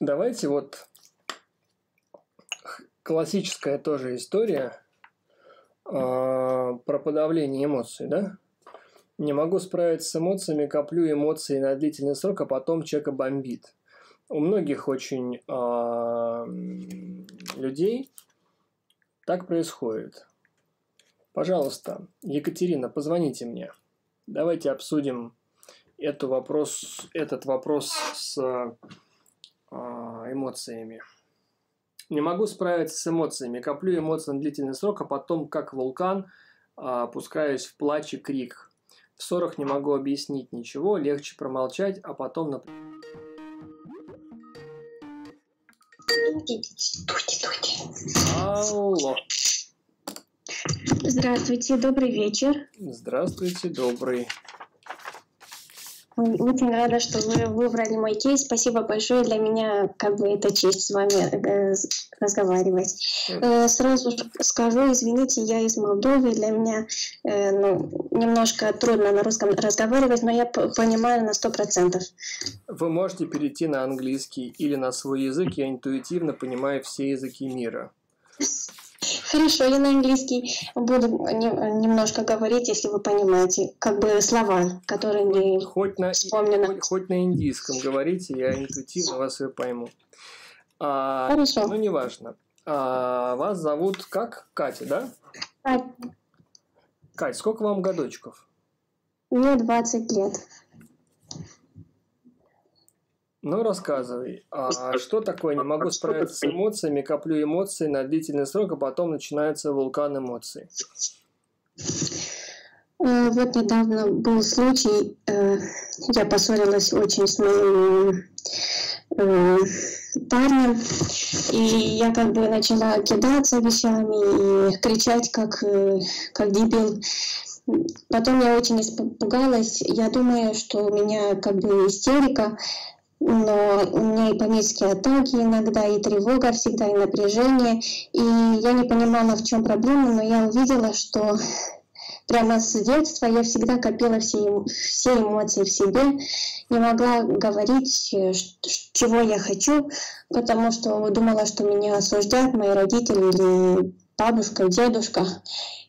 Давайте вот классическая тоже история э, про подавление эмоций, да? Не могу справиться с эмоциями, коплю эмоции на длительный срок, а потом человека бомбит. У многих очень э, людей так происходит. Пожалуйста, Екатерина, позвоните мне. Давайте обсудим эту вопрос, этот вопрос с эмоциями. Не могу справиться с эмоциями. Коплю эмоции на длительный срок, а потом, как вулкан, опускаюсь в плач и крик. В ссорах не могу объяснить ничего, легче промолчать, а потом... Нап... Алло. Здравствуйте, добрый вечер. Здравствуйте, добрый. Очень рада, что вы выбрали мой кейс. Спасибо большое. Для меня как бы это честь с вами э, разговаривать. Э, сразу скажу, извините, я из Молдовы. Для меня э, ну, немножко трудно на русском разговаривать, но я понимаю на сто процентов. Вы можете перейти на английский или на свой язык. Я интуитивно понимаю все языки мира. Хорошо, я на английский буду немножко говорить, если вы понимаете, как бы слова, которые не хоть на, Хоть, хоть на индийском говорите, я интуитивно вас и пойму. А, Хорошо. Ну, неважно. А, вас зовут как? Катя, да? Катя. Кать, сколько вам годочков? Мне 20 лет. Ну, рассказывай. А что такое? Не могу справиться с эмоциями, коплю эмоции на длительный срок, а потом начинается вулкан эмоций. Э, вот недавно был случай, э, я поссорилась очень с моим э, парнем, и я как бы начала кидаться вещами и кричать как, как дебил. Потом я очень испугалась. Я думаю, что у меня как бы истерика, но у меня и панические атаки иногда, и тревога всегда, и напряжение. И я не понимала, в чем проблема, но я увидела, что прямо с детства я всегда копила все, все эмоции в себе, не могла говорить, э, чего я хочу, потому что думала, что меня осуждают мои родители или бабушка, дедушка.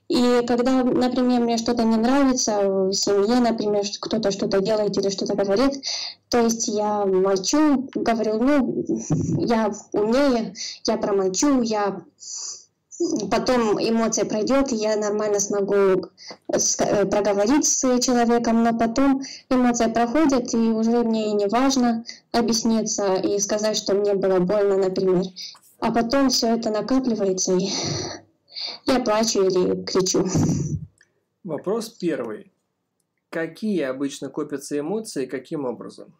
И когда, например, мне что-то не нравится в семье, например, кто-то что-то делает или что-то говорит, то есть я молчу, говорю, ну, я умнее, я промолчу, я потом эмоция пройдет, и я нормально смогу э, проговорить с человеком, но потом эмоция проходит, и уже мне не важно объясниться и сказать, что мне было больно, например. А потом все это накапливается, и я плачу или кричу. Вопрос первый. Какие обычно копятся эмоции, каким образом?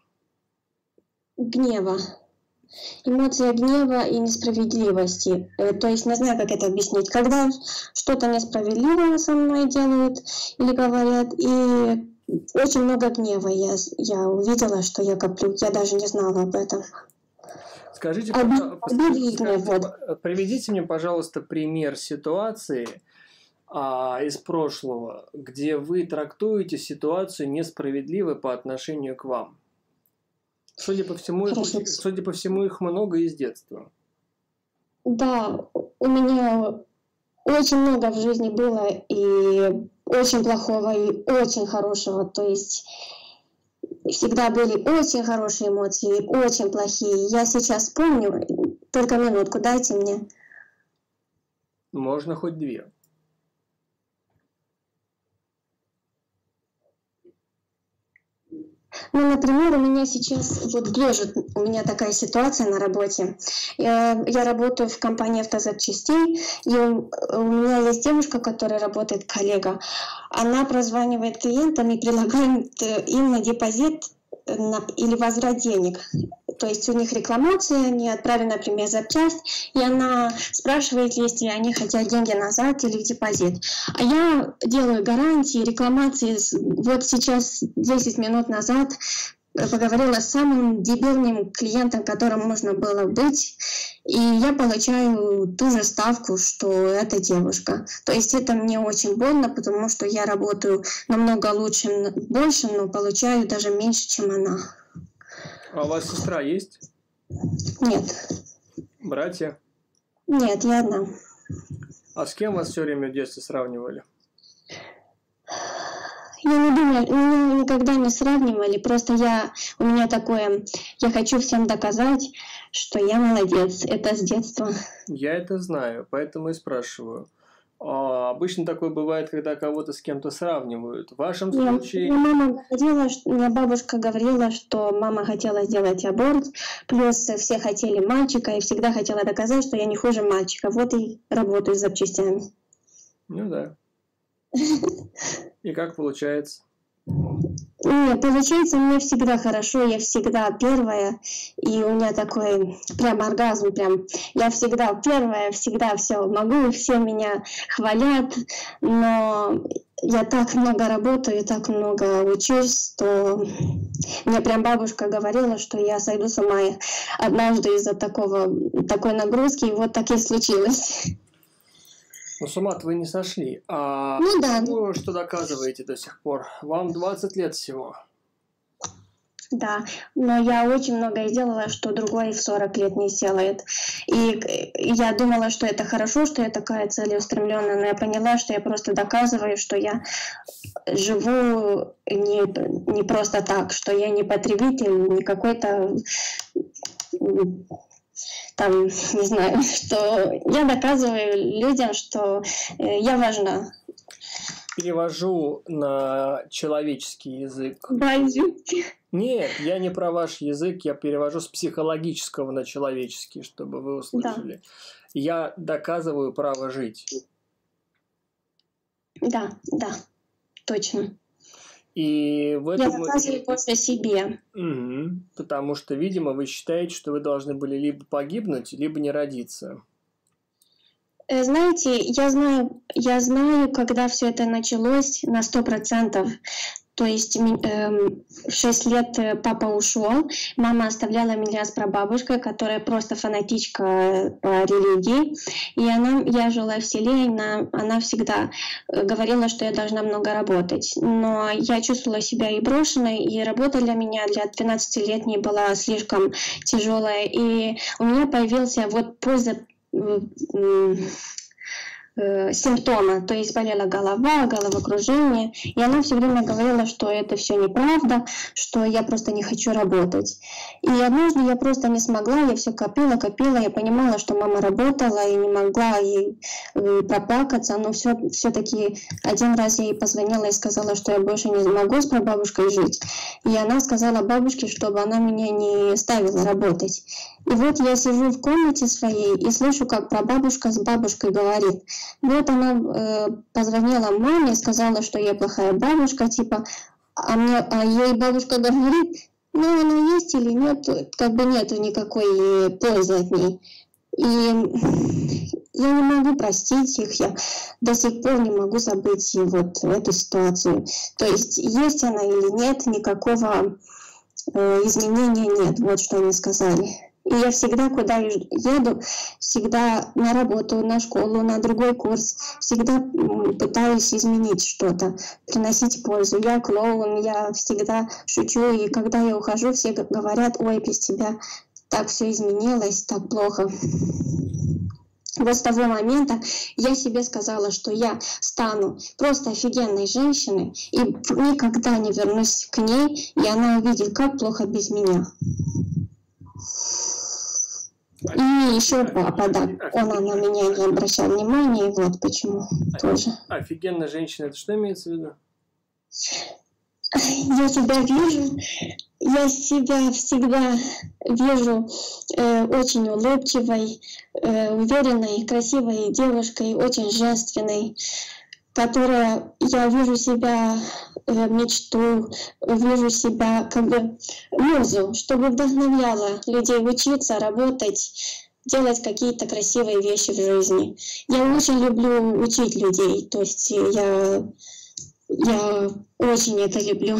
Гнева. Эмоция гнева и несправедливости. Э, то есть, не знаю, как это объяснить. Когда что-то несправедливое со мной делают или говорят, и очень много гнева я, я увидела, что я коплю. Я даже не знала об этом. Скажите, пожалуйста, приведите мне, пожалуйста, пример ситуации а, из прошлого, где вы трактуете ситуацию несправедливо по отношению к вам. Судя по всему, их, судя по всему, их много из детства. Да, у меня очень много в жизни было и очень плохого, и очень хорошего. То есть всегда были очень хорошие эмоции, очень плохие. Я сейчас помню, только минутку дайте мне. Можно хоть две. Ну, например, у меня сейчас вот гложет, у меня такая ситуация на работе. Я, я работаю в компании автозапчастей, и у, у меня есть девушка, которая работает, коллега. Она прозванивает клиентам и предлагает э, им на депозит или возврат денег. То есть у них рекламация, они отправили, например, запчасть, и она спрашивает, если они хотят деньги назад или в депозит. А я делаю гарантии, рекламации. Вот сейчас 10 минут назад поговорила с самым дебильным клиентом, которым можно было быть, и я получаю ту же ставку, что эта девушка. То есть это мне очень больно, потому что я работаю намного лучше, больше, но получаю даже меньше, чем она. А у вас сестра есть? Нет. Братья? Нет, я одна. А с кем вас все время в детстве сравнивали? Я не думаю, меня никогда не сравнивали, просто я, у меня такое, я хочу всем доказать, что я молодец, это с детства. Я это знаю, поэтому и спрашиваю. А, обычно такое бывает, когда кого-то с кем-то сравнивают. В вашем случае... Мне мама говорила, что, мне бабушка говорила, что мама хотела сделать аборт, плюс все хотели мальчика, и всегда хотела доказать, что я не хуже мальчика. Вот и работаю с запчастями. Ну да. И как получается? Нет, получается меня всегда хорошо, я всегда первая, и у меня такой прям оргазм, прям я всегда первая, всегда все могу, все меня хвалят, но я так много работаю, так много учусь, что мне прям бабушка говорила, что я сойду с ума однажды из-за такого, такой нагрузки, и вот так и случилось. Ну, с ума вы не сошли. А ну, да. Вы что доказываете до сих пор? Вам 20 лет всего. Да, но я очень многое делала, что другой в 40 лет не сделает. И я думала, что это хорошо, что я такая целеустремленная, но я поняла, что я просто доказываю, что я живу не, не просто так, что я не потребитель, не какой-то там, не знаю, что я доказываю людям, что э, я важна. Перевожу на человеческий язык. Да, извините. Нет, я не про ваш язык, я перевожу с психологического на человеческий, чтобы вы услышали. Да. Я доказываю право жить. Да, да, точно. И в этом... Я доказываю после себе. Угу. Потому что, видимо, вы считаете, что вы должны были либо погибнуть, либо не родиться. Э, знаете, я знаю, я знаю, когда все это началось на сто процентов. То есть эм, в 6 лет э, папа ушел, мама оставляла меня с прабабушкой, которая просто фанатичка э, религии. И она, я жила в селе, и она, она всегда э, говорила, что я должна много работать. Но я чувствовала себя и брошенной, и работа для меня для 12-летней была слишком тяжелая. И у меня появился вот польза э, симптомы, то есть болела голова, головокружение, и она все время говорила, что это все неправда, что я просто не хочу работать. И однажды я просто не смогла, я все копила, копила, я понимала, что мама работала и не могла ей э, проплакаться, но все, все-таки один раз я ей позвонила и сказала, что я больше не могу с прабабушкой жить. И она сказала бабушке, чтобы она меня не ставила работать. И вот я сижу в комнате своей и слышу, как прабабушка с бабушкой говорит. Вот она э, позвонила маме, сказала, что я плохая бабушка, типа, а, мне, а ей бабушка говорит, ну, она есть или нет, как бы нету никакой пользы от ней. И я не могу простить их, я до сих пор не могу забыть вот эту ситуацию. То есть есть она или нет, никакого э, изменения нет, вот что они сказали. И я всегда, куда еду, всегда на работу, на школу, на другой курс, всегда пытаюсь изменить что-то, приносить пользу. Я клоун, я всегда шучу, и когда я ухожу, все говорят, ой, без тебя так все изменилось, так плохо. Вот с того момента я себе сказала, что я стану просто офигенной женщиной и никогда не вернусь к ней, и она увидит, как плохо без меня. И еще папа, да, он на меня не обращал внимания, и вот почему. Тоже. Офигенная женщина, это что имеется в виду? Я тебя вижу, я себя всегда вижу э, очень улыбчивой, э, уверенной, красивой девушкой, очень женственной которая я вижу себя э, мечту, вижу себя как бы музу, чтобы вдохновляла людей учиться, работать, делать какие-то красивые вещи в жизни. Я очень люблю учить людей, то есть я, я очень это люблю.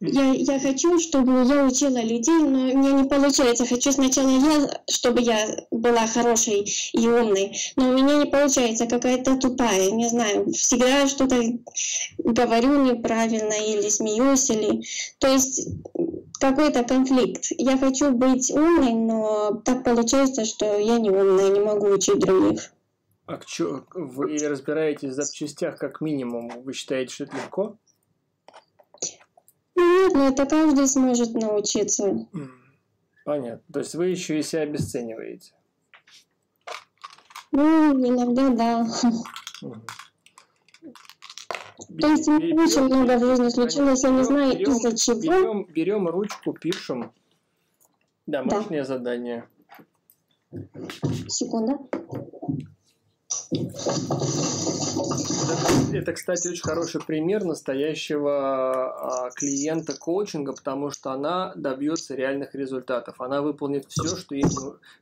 Я, я хочу, чтобы я учила людей, но мне не получается. Хочу сначала я, чтобы я была хорошей и умной, но у меня не получается, какая-то тупая, не знаю, всегда что-то говорю неправильно или смеюсь, или... То есть какой-то конфликт. Я хочу быть умной, но так получается, что я не умная, не могу учить других. А к чё, вы разбираетесь в запчастях как минимум? Вы считаете, что это легко? Нет, но это каждый сможет научиться. Понятно. То есть вы еще и себя обесцениваете? Ну, иногда да. То есть очень много в жизни случилось, я не знаю из-за чего. Берем, берем ручку, пишем домашнее да. задание. Секунда. Это, кстати, очень хороший пример настоящего а, клиента коучинга, потому что она добьется реальных результатов. Она выполнит все, что ей,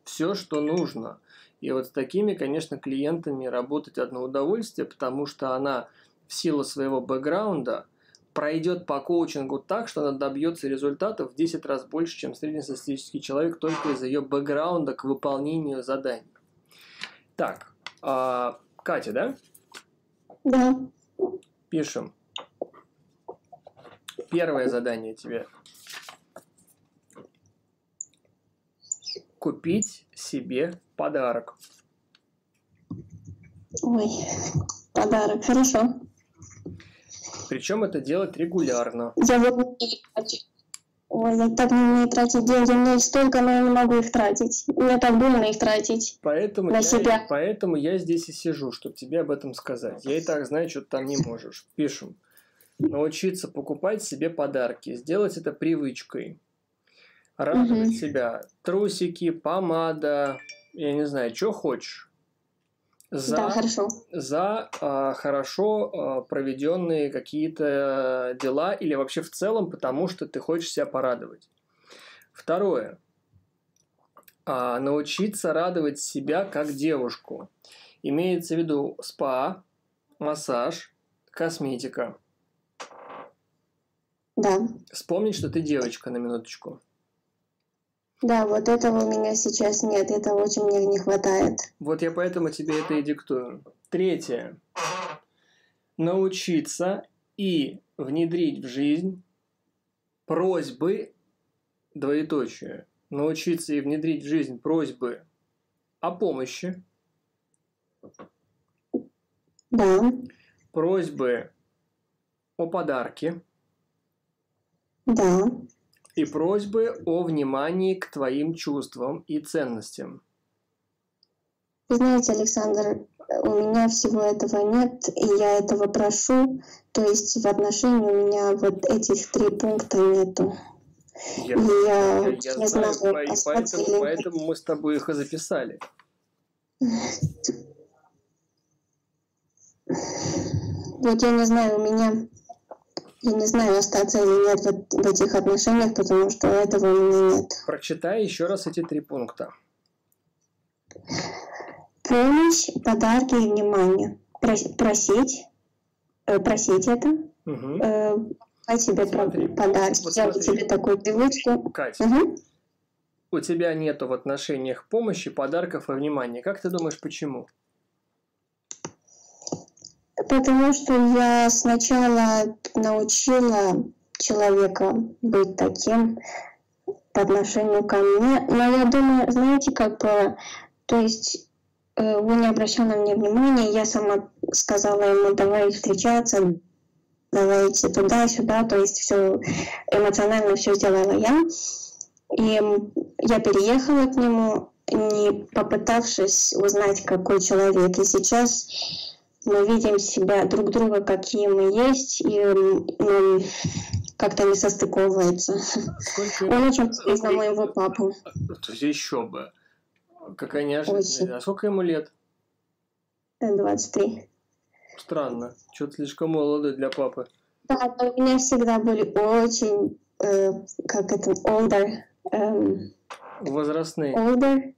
все, что нужно. И вот с такими, конечно, клиентами работать одно удовольствие, потому что она в силу своего бэкграунда пройдет по коучингу так, что она добьется результатов в 10 раз больше, чем среднестатистический человек только из-за ее бэкграунда к выполнению заданий. Так, а, Катя, да? Да. Пишем. Первое задание тебе. Купить себе подарок. Ой, подарок, хорошо. Причем это делать регулярно. Я вот Ой, я так не умею тратить деньги, у меня их столько, но я не могу их тратить. Мне так больно их тратить. Поэтому, на я, себя. поэтому я здесь и сижу, чтобы тебе об этом сказать. Я и так знаю, что ты там не можешь. Пишем. Научиться покупать себе подарки. Сделать это привычкой. Радовать угу. себя. Трусики, помада, я не знаю, что хочешь за, да, хорошо. за э, хорошо э, проведенные какие-то дела или вообще в целом, потому что ты хочешь себя порадовать. Второе. Э, научиться радовать себя как девушку. Имеется в виду спа, массаж, косметика. Да. Вспомнить, что ты девочка на минуточку. Да, вот этого у меня сейчас нет, этого очень мне не хватает. Вот я поэтому тебе это и диктую. Третье. Научиться и внедрить в жизнь просьбы, двоеточие, научиться и внедрить в жизнь просьбы о помощи. Да. Просьбы о подарке. Да и просьбы о внимании к твоим чувствам и ценностям. знаете, Александр, у меня всего этого нет, и я этого прошу. То есть в отношении у меня вот этих три пункта нету. Я, и я, я, я не знаю, знаю и поэтому, или... поэтому мы с тобой их и записали. Вот я не знаю, у меня я не знаю, остаться или нет в, в этих отношениях, потому что этого у меня нет. Прочитай еще раз эти три пункта. Помощь, подарки и внимание. Просить, э, просить это. Угу. Э, тебе смотри, подарки, вот сделать тебе такую привычку. Катя, угу. у тебя нету в отношениях помощи, подарков и внимания. Как ты думаешь, почему? Потому что я сначала научила человека быть таким по отношению ко мне. Но я думаю, знаете, как бы, то есть э, он не обращал на меня внимания, я сама сказала ему, давай встречаться, давайте туда-сюда, то есть все эмоционально все сделала я. И я переехала к нему, не попытавшись узнать, какой человек. И сейчас мы видим себя друг друга, какие мы есть, и ну, как-то не состыковывается. Сколько... Он очень похож на моего папу. То есть еще бы. Какая неожиданность. А сколько ему лет? 23. Странно. Что-то слишком молодой для папы. Да, у меня всегда были очень, э, как это, older. Эм, Возрастные. Older.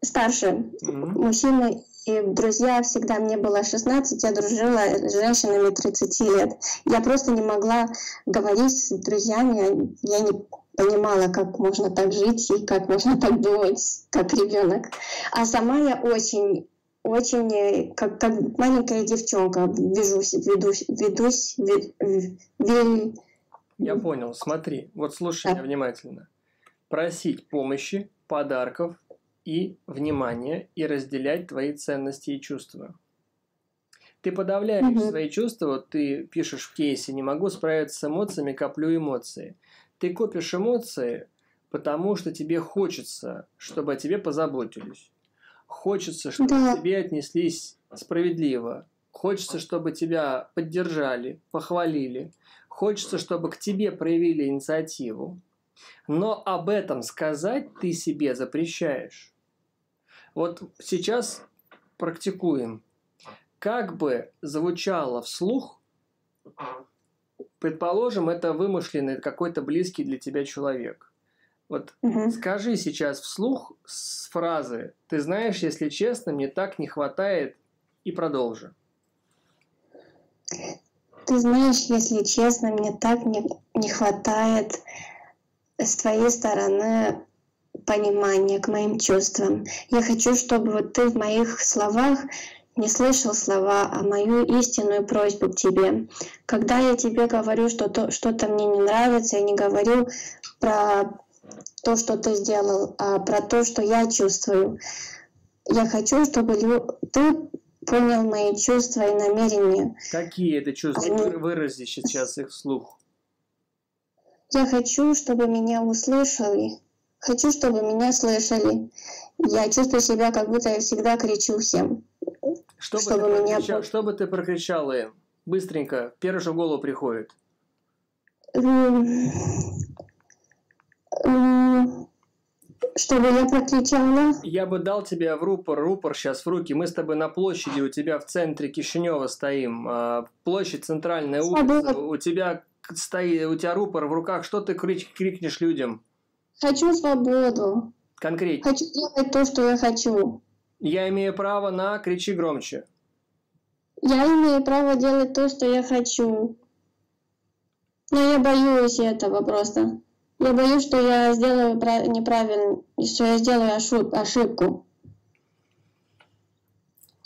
Старше. Mm-hmm. Мужчины и друзья всегда, мне было 16, я дружила с женщинами 30 лет. Я просто не могла говорить с друзьями, я не понимала, как можно так жить и как можно так думать, как ребенок. А сама я очень очень, как, как маленькая девчонка, ведусь, ведусь, ведусь, ведусь, Я понял. Смотри, вот слушай меня внимательно. Просить помощи, подарков и внимания и разделять твои ценности и чувства. Ты подавляешь Мгм. свои чувства, вот ты пишешь в кейсе, не могу справиться с эмоциями, коплю эмоции. Ты копишь эмоции, потому что тебе хочется, чтобы о тебе позаботились. Хочется, чтобы Да. к тебе отнеслись справедливо. Хочется, чтобы тебя поддержали, похвалили. Хочется, чтобы к тебе проявили инициативу. Но об этом сказать ты себе запрещаешь. Вот сейчас практикуем. Как бы звучало вслух, предположим, это вымышленный какой-то близкий для тебя человек. Вот Мгм. скажи сейчас вслух с фразы «Ты знаешь, если честно, мне так не хватает» и продолжи. Ты знаешь, если честно, мне так не, не хватает с твоей стороны понимания к моим чувствам. Я хочу, чтобы вот ты в моих словах не слышал слова, а мою истинную просьбу к тебе. Когда я тебе говорю, что то, что-то мне не нравится, я не говорю про то, что ты сделал, а про то, что я чувствую. Я хочу, чтобы ты понял мои чувства и намерения. Какие это чувства? Они- Вы- Вырази сейчас их вслух. Я хочу, чтобы меня услышали. Хочу, чтобы меня слышали. Я чувствую себя, как будто я всегда кричу всем. Что бы, Чтобы ты меня прокричал- что бы ты прокричала им? Быстренько. Первое, что в голову приходит. М, м, Чтобы я прокричала. Я бы дал тебе в рупор, рупор сейчас в руки. Мы с тобой на площади, у тебя в центре Кишинева стоим. а, Площадь, центральная улица. У тебя стоит, у тебя рупор в руках. Что ты крич- крикнешь людям? Хочу свободу. Конкретно. Хочу делать то, что я хочу. Я имею право на... Кричи громче. Я имею право делать то, что я хочу. Но я боюсь этого просто. Я боюсь, что я сделаю пра- неправильно, что я сделаю ошиб- ошибку.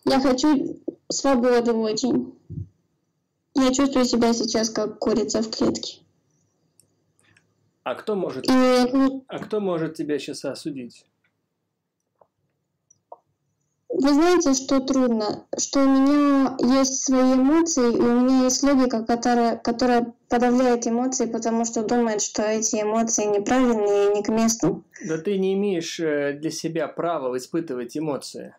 Я хочу свободу очень. Я чувствую себя сейчас как курица в клетке. А кто может, И ну, а кто может тебя сейчас осудить? вы знаете, что трудно? Что у меня есть свои эмоции, и у меня есть логика, которая, которая подавляет эмоции, потому что думает, что эти эмоции неправильные и не к месту. Да ты не имеешь э, для себя права испытывать эмоции.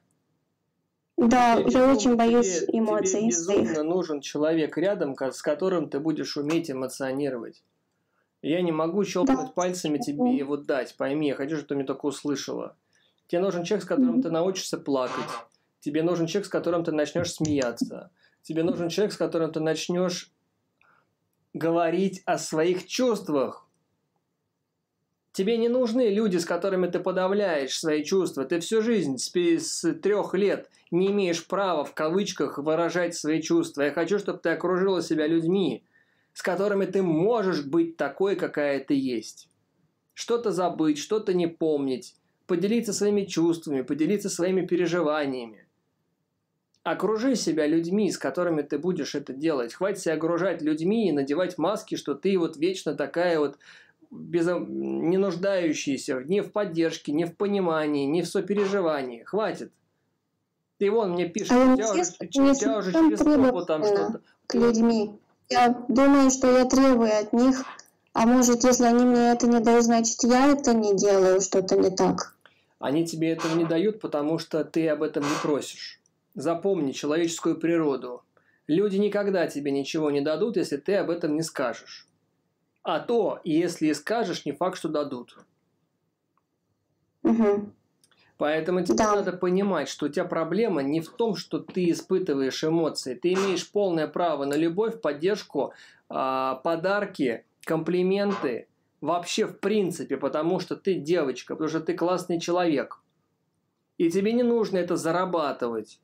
Да, Тебе я очень боюсь тебе- эмоций Тебе своих. безумно нужен человек рядом, с которым ты будешь уметь эмоционировать. Я не могу щелкнуть Да. пальцами тебе его дать. Пойми, я хочу, чтобы ты меня только услышала. Тебе нужен человек, с которым ты научишься плакать. Тебе нужен человек, с которым ты начнешь смеяться. Тебе нужен человек, с которым ты начнешь говорить о своих чувствах. Тебе не нужны люди, с которыми ты подавляешь свои чувства. Ты всю жизнь с, с трех лет не имеешь права в кавычках выражать свои чувства. Я хочу, чтобы ты окружила себя людьми, с которыми ты можешь быть такой, какая ты есть. Что-то забыть, что-то не помнить, поделиться своими чувствами, поделиться своими переживаниями. Окружи себя людьми, с которыми ты будешь это делать. Хватит себя окружать людьми и надевать маски, что ты вот вечно такая вот без, не нуждающаяся ни в поддержке, ни в понимании, ни в сопереживании. Хватит. Ты вон мне пишешь, А у тебя, уже, у тебя уже через попу там что-то. к людьми. Я думаю, что я требую от них, а может, если они мне это не дают, значит, я это не делаю, что-то не так. Они тебе этого не дают, потому что ты об этом не просишь. Запомни человеческую природу. Люди никогда тебе ничего не дадут, если ты об этом не скажешь. А то, если и скажешь, не факт, что дадут. Мгм. Поэтому тебе Да. надо понимать, что у тебя проблема не в том, что ты испытываешь эмоции. Ты имеешь полное право на любовь, поддержку, а, подарки, комплименты. Вообще в принципе, потому что ты девочка, потому что ты классный человек. И тебе не нужно это зарабатывать.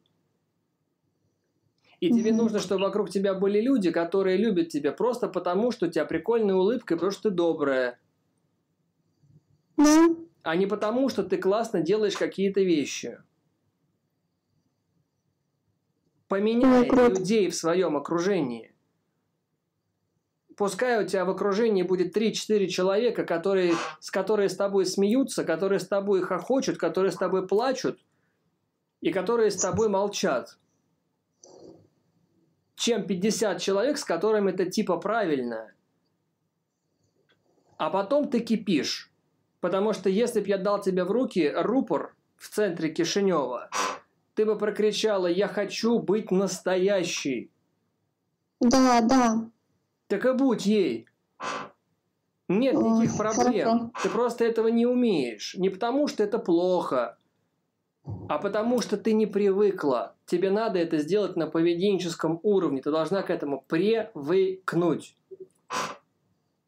И тебе нужно, чтобы вокруг тебя были люди, которые любят тебя просто потому, что у тебя прикольная улыбка и потому что ты добрая. Да, а не потому, что ты классно делаешь какие-то вещи. Поменяй людей в своем окружении. Пускай у тебя в окружении будет 3-4 человека, которые, с которые с тобой смеются, которые с тобой хохочут, которые с тобой плачут и которые с тобой молчат. Чем 50 человек, с которыми это типа правильно. А потом ты кипишь. Потому что если бы я дал тебе в руки рупор в центре Кишинева, ты бы прокричала «Я хочу быть настоящей». Да, да. Так и будь ей. Нет никаких Ой, проблем. хорошо. Ты просто этого не умеешь. Не потому, что это плохо, а потому, что ты не привыкла. Тебе надо это сделать на поведенческом уровне. Ты должна к этому привыкнуть.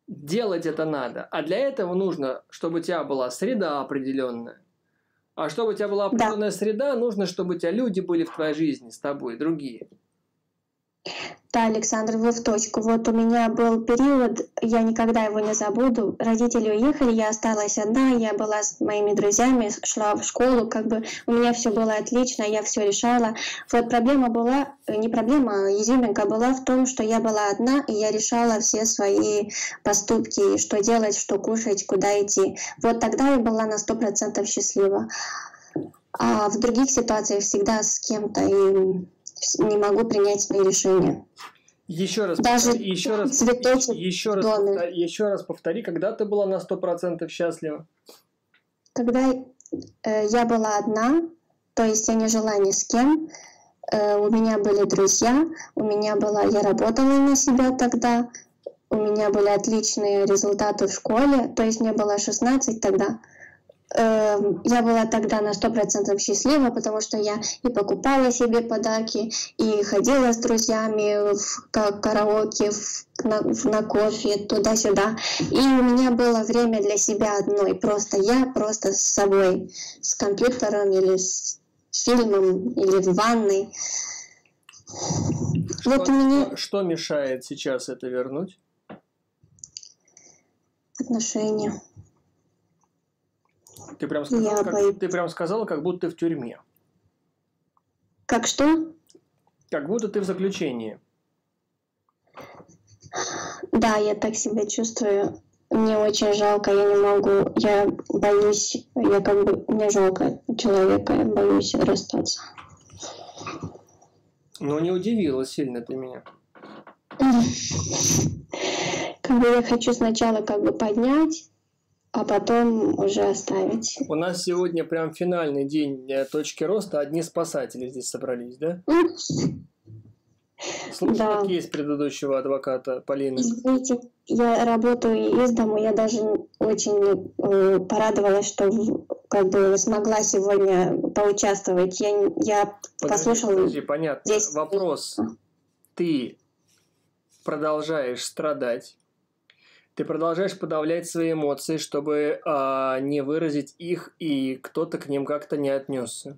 Делать это надо. А для этого нужно, чтобы у тебя была среда определенная. А чтобы у тебя была определенная среда, нужно, чтобы у тебя люди были в твоей жизни с тобой, другие. Да, Александр, вы в точку. Вот у меня был период, я никогда его не забуду. Родители уехали, я осталась одна, я была с моими друзьями, шла в школу, как бы у меня все было отлично, я все решала. Вот проблема была, э, не проблема, а изюминка была в том, что я была одна, и я решала все свои поступки, что делать, что кушать, куда идти. Вот тогда я была на сто процентов счастлива. А в других ситуациях всегда с кем-то и не могу принять свои решения. Еще раз, Даже еще раз, цветочек еще раз, повтори- еще раз повтори, когда ты была на сто процентов счастлива? Когда э, я была одна, то есть я не жила ни с кем, э, у меня были друзья, у меня была, я работала на себя тогда, у меня были отличные результаты в школе, то есть мне было 16 тогда. Эм, Я была тогда на 100% счастлива, потому что я и покупала себе подарки, и ходила с друзьями в ка- караоке, в- на, на кофе, туда-сюда. И у меня было время для себя одной, просто я, просто с собой, с компьютером или с фильмом, или в ванной. Вот Что, у меня что мешает сейчас это вернуть? отношения. Ты прям сказала, Я как, боюсь. ты прям сказала, как будто ты в тюрьме. Как что? Как будто ты в заключении. Да, я так себя чувствую. Мне очень жалко, я не могу, я боюсь, я как бы, мне жалко человека, я боюсь расстаться. Но не удивила сильно ты меня. Как бы я хочу сначала как бы поднять, а потом уже оставить. У нас сегодня прям финальный день э, точки роста. Одни спасатели здесь собрались, да? Слышала Да. кейс предыдущего адвоката Полины? Извините, я работаю из дому, я даже очень э, порадовалась, что как бы смогла сегодня поучаствовать. Я, я Подожди, послушала. подожди, понятно. здесь- Вопрос. Ты продолжаешь страдать, ты продолжаешь подавлять свои эмоции, чтобы а, не выразить их, и кто-то к ним как-то не отнесся.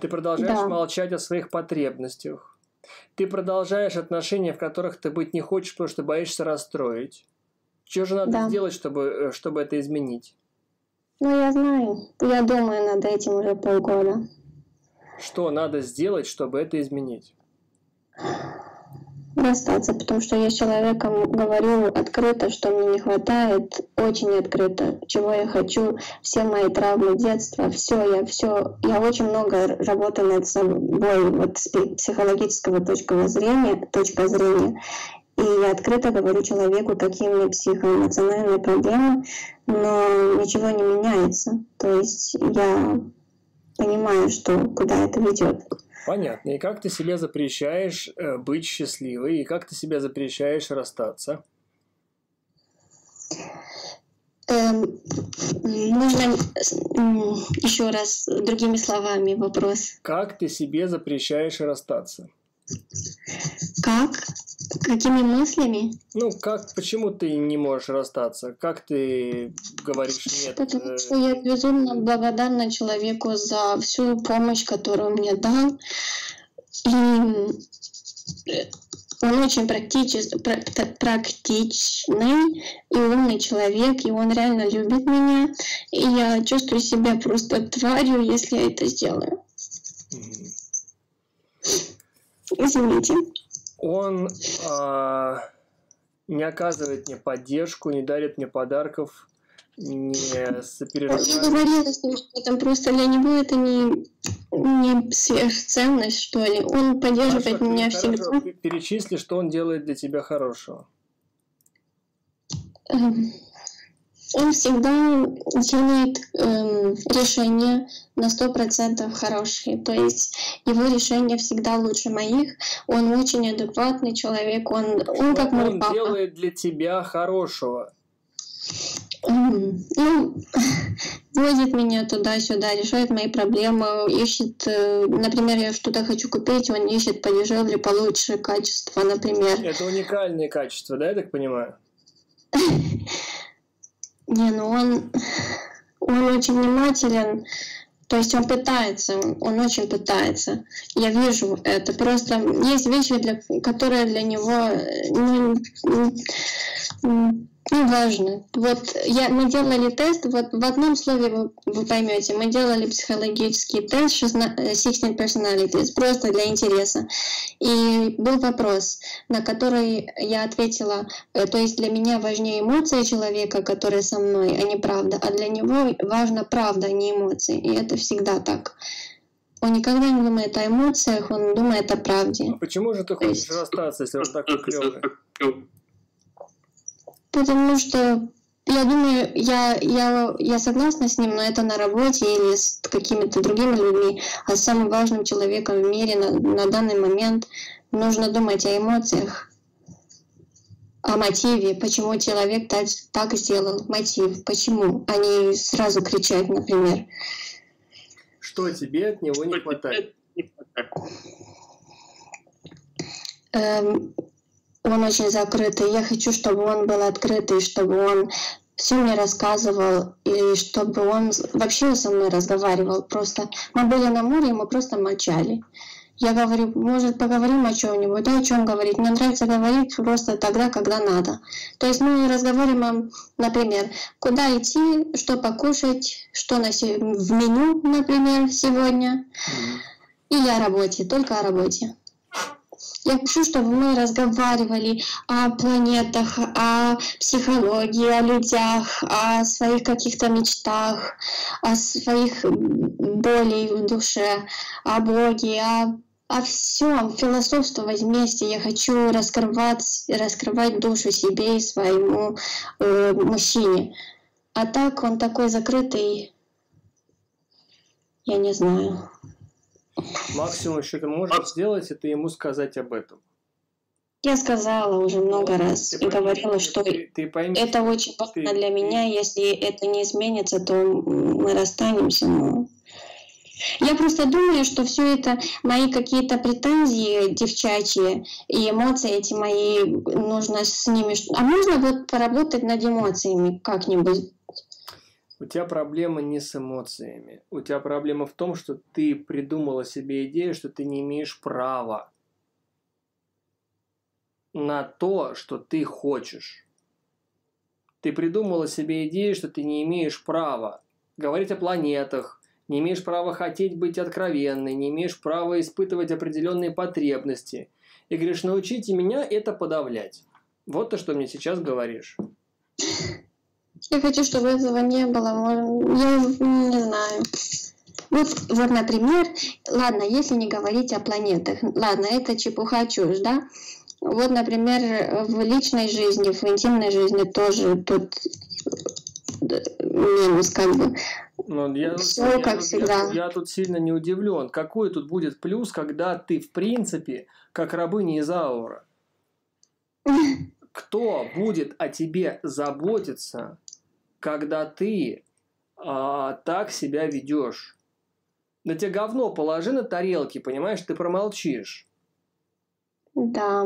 Ты продолжаешь Да. молчать о своих потребностях. Ты продолжаешь отношения, в которых ты быть не хочешь, потому что боишься расстроить. Что же надо Да. сделать, чтобы, э, чтобы это изменить? Ну, я знаю, я думаю над этим уже полгода. Что надо сделать, чтобы это изменить? Расстаться, потому что я с человеком говорю открыто, что мне не хватает, очень открыто, чего я хочу, все мои травмы детства, все, я все, я очень много работаю над собой, вот с психологического точка зрения, точка зрения, и я открыто говорю человеку, какие у меня психоэмоциональные проблемы, но ничего не меняется. То есть я понимаю, что куда это ведет. Понятно. И как ты себе запрещаешь э, быть счастливой, и как ты себе запрещаешь расстаться? Эм, нужно еще раз другими словами вопрос. Как ты себе запрещаешь расстаться? Как? Какими мыслями? Ну, как, почему ты не можешь расстаться? Как ты говоришь нет? Потому э, что я безумно благодарна человеку за всю помощь, которую он мне дал. И э, он очень практичес- пра- практичный и умный человек, и он реально любит меня. И я чувствую себя просто тварью, если я это сделаю. мгм. Извините. Он а, не оказывает мне поддержку, не дарит мне подарков, не сопереживает. Я говорила с ним об этом, просто для него это не, не сверхценность, что ли. Он поддерживает хорошо, меня всегда. Перечисли, что он делает для тебя хорошего. Эм, он всегда делает эм, решения на сто процентов хорошие. То есть его решения всегда лучше моих. Он очень адекватный человек. Он, он как мой он папа. делает для тебя хорошего? Эм, ну, возит меня туда-сюда, решает мои проблемы, ищет, э, например, я что-то хочу купить, он ищет подешевле, получше качество, например. Это уникальные качества, да, я так понимаю? Не, ну он, он очень внимателен, то есть он пытается, он очень пытается. Я вижу это. Просто есть вещи, для, которые для него ну, ну, важно. Вот я, мы делали тест, вот в одном слове вы, вы поймете, мы делали психологический тест 16 э, personalities, просто для интереса. И был вопрос, на который я ответила, э, то есть для меня важнее эмоции человека, который со мной, а не правда, а для него важна правда, а не эмоции. И это всегда так. Он никогда не думает о эмоциях, он думает о правде. А почему же ты хочешь есть... расстаться, если он такой клевый? Потому что я думаю, я, я, я согласна с ним, но это на работе или с какими-то другими людьми. А с самым важным человеком в мире на, на данный момент нужно думать о эмоциях, о мотиве, почему человек так, так сделал, мотив, почему, а не сразу кричать, например. Что тебе от него не хватает? Эм, он очень закрытый. Я хочу, чтобы он был открытый, чтобы он все мне рассказывал, и чтобы он вообще со мной разговаривал. Просто мы были на море, и мы просто молчали. Я говорю, может, поговорим о чем-нибудь, да, о чем говорить. Мне нравится говорить просто тогда, когда надо. То есть мы разговариваем, например, куда идти, что покушать, что на в меню, например, сегодня. Или о работе, только о работе. Я хочу, чтобы мы разговаривали о планетах, о психологии, о людях, о своих каких-то мечтах, о своих болей в душе, о Боге, о о всем, философствовать вместе. Я хочу раскрывать, раскрывать душу себе и своему э, мужчине. А так он такой закрытый, я не знаю. Максимум, что ты можешь сделать, это ему сказать об этом. Я сказала уже много ну, раз и пойми, говорила, что ты, ты пойми, это очень важно для ты, меня. Если это не изменится, то мы расстанемся. Но... Я просто думаю, что все это мои какие-то претензии девчачьи и эмоции эти мои, нужно с ними... А можно вот поработать над эмоциями как-нибудь? У тебя проблема не с эмоциями. У тебя проблема в том, что ты придумала себе идею, что ты не имеешь права на то, что ты хочешь. Ты придумала себе идею, что ты не имеешь права говорить о планетах, не имеешь права хотеть быть откровенной, не имеешь права испытывать определенные потребности. И говоришь, научите меня это подавлять. Вот то, что мне сейчас говоришь. Я хочу, чтобы этого не было. Я не знаю. Вот, вот, например, ладно, если не говорить о планетах, ладно, это чепуха чушь, да? Вот, например, в личной жизни, в интимной жизни тоже тут минус как бы. Но я, Все я, как я, всегда. Я, я тут сильно не удивлен. Какой тут будет плюс, когда ты, в принципе, как рабыня из аура? Кто будет о тебе заботиться, когда ты а, так себя ведешь? На тебе говно положи на тарелки, понимаешь, ты промолчишь. Да.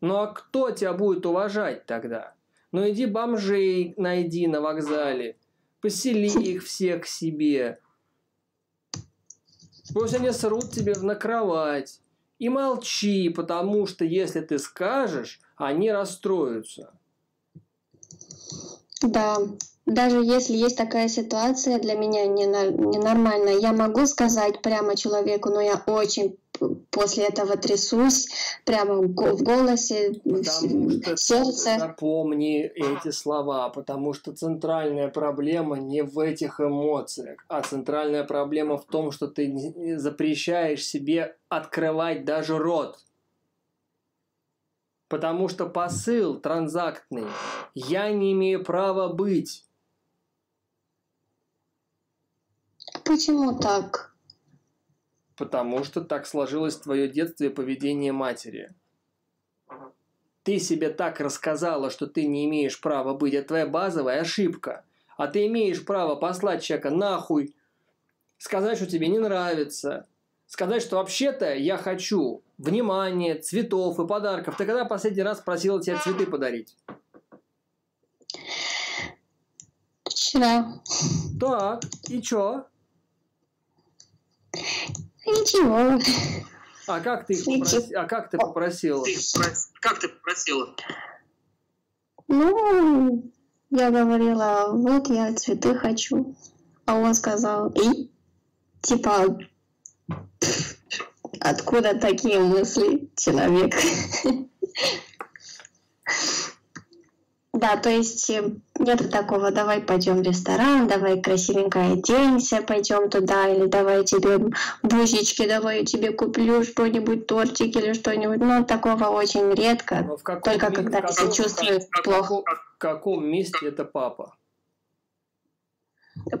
Ну а кто тебя будет уважать тогда? Ну иди бомжей найди на вокзале, посели их всех к себе. Пусть они срут тебе на кровать. И молчи, потому что если ты скажешь, они расстроятся. Да, даже если есть такая ситуация для меня ненормальная, я могу сказать прямо человеку, но я очень после этого трясусь прямо в голосе, потому в сердце. Запомни эти слова, потому что центральная проблема не в этих эмоциях, а центральная проблема в том, что ты запрещаешь себе открывать даже рот. Потому что посыл транзактный «я не имею права быть». Почему так? Потому что так сложилось твое детство и поведение матери. Ты себе так рассказала, что ты не имеешь права быть. Это твоя базовая ошибка. А ты имеешь право послать человека нахуй, сказать, что тебе не нравится, сказать, что вообще-то я хочу внимания, цветов и подарков. Ты когда последний раз просила тебе цветы подарить? Вчера. Так, и чё? Ничего. А как ты их попроси... А как ты попросила? Как ты попросила? Ну, я говорила, вот я цветы хочу. А он сказал, и? Типа, откуда такие мысли человек? Да, то есть э, нет такого, давай пойдем в ресторан, давай красивенько оденься, пойдем туда, или давай тебе бузички, давай я тебе куплю что-нибудь, тортик или что-нибудь. Ну, такого очень редко, только когда ты себя чувствуешь плохо. В каком месте это папа?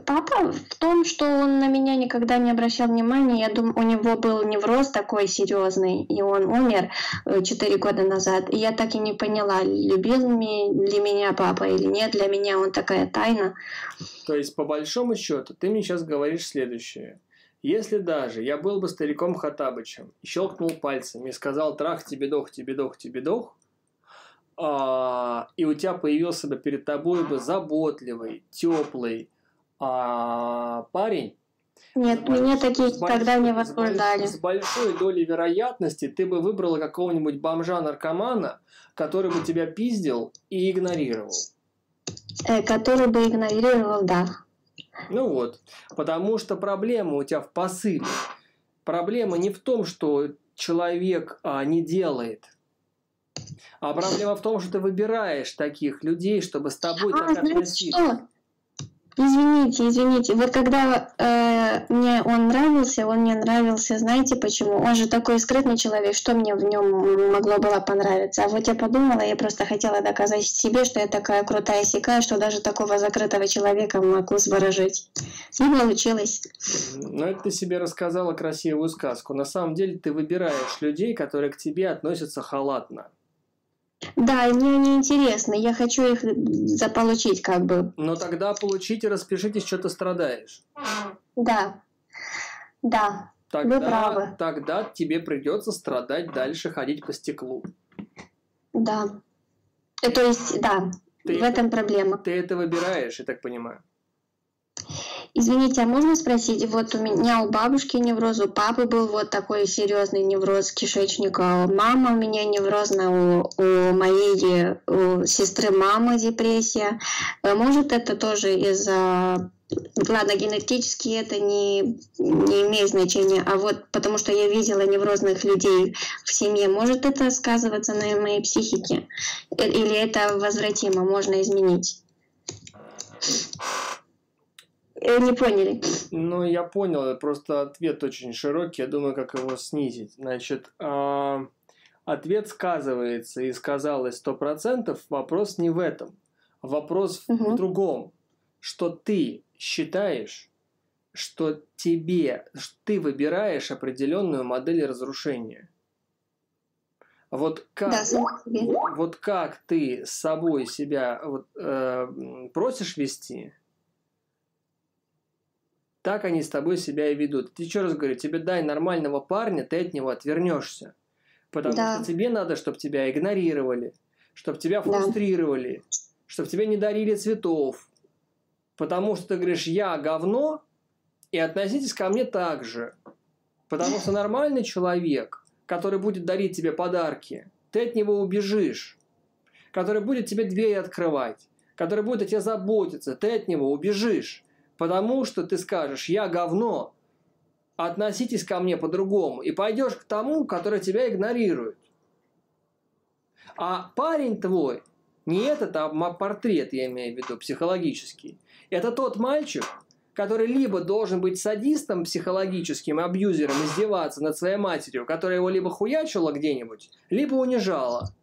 Папа в том, что он на меня никогда не обращал внимания. Я думаю, у него был невроз такой серьезный, и он умер э, четыре года назад. И я так и не поняла, любил ли меня папа или нет. Для меня он такая тайна. То есть, по большому счету, ты мне сейчас говоришь следующее. Если даже я был бы стариком Хатабычем, щелкнул пальцами и сказал «трах, тебе дох, тебе дох, тебе дох», а, и у тебя появился бы перед тобой бы заботливый, теплый, а парень нет, с меня такие с тогда не возбуждали. С большой долей вероятности ты бы выбрала какого-нибудь бомжа-наркомана, который бы тебя пиздил и игнорировал. Э, который бы игнорировал, да. Ну вот, потому что проблема у тебя в посыле. Проблема не в том, что человек а, не делает, а проблема в том, что ты выбираешь таких людей, чтобы с тобой а, так относиться. Что? Извините, извините. Вот когда э, мне он нравился, он мне нравился, знаете почему? Он же такой скрытный человек, что мне в нем могло было понравиться. А вот я подумала, я просто хотела доказать себе, что я такая крутая сякая, что даже такого закрытого человека могу сворожить. Не получилось. Ну, это ты себе рассказала красивую сказку. На самом деле ты выбираешь людей, которые к тебе относятся халатно. Да, мне они интересны, я хочу их заполучить как бы. Но тогда получите, распишитесь, что ты страдаешь. Да, да, тогда, вы правы. Тогда тебе придется страдать дальше, ходить по стеклу. Да, э, то есть, да, ты в это, этом проблема. Ты это выбираешь, я так понимаю. Извините, а можно спросить, вот у меня у бабушки невроз, у папы был вот такой серьезный невроз кишечника, мама у меня неврозная, у, у моей у сестры мамы депрессия. Э, может это тоже из-за Ладно, генетически это не, не имеет значения, а вот потому что я видела неврозных людей в семье, может это сказываться на моей психике? Э, или это возвратимо, можно изменить? Э, не поняли. Ну, я понял, просто ответ очень широкий, я думаю, как его снизить. Значит, э, ответ сказывается и сказалось сто процентов. Вопрос не в этом. Вопрос угу. в другом. Что ты считаешь, что тебе, что ты выбираешь определенную модель разрушения. Вот как, да, вот как ты с собой себя вот, э, просишь вести, так они с тобой себя и ведут. Ты еще раз говорю, тебе дай нормального парня, ты от него отвернешься. Потому да. что тебе надо, чтобы тебя игнорировали, чтобы тебя фрустрировали, да. чтобы тебе не дарили цветов. Потому что ты говоришь, я говно, и относитесь ко мне так же. Потому что нормальный человек, который будет дарить тебе подарки, ты от него убежишь. Который будет тебе двери открывать, который будет о тебе заботиться, ты от него убежишь. Потому что ты скажешь, я говно, относитесь ко мне по-другому. И пойдешь к тому, который тебя игнорирует. А парень твой, не этот, а портрет, я имею в виду, психологический. Это тот мальчик, который либо должен быть садистом психологическим, абьюзером, издеваться над своей матерью, которая его либо хуячила где-нибудь, либо унижала.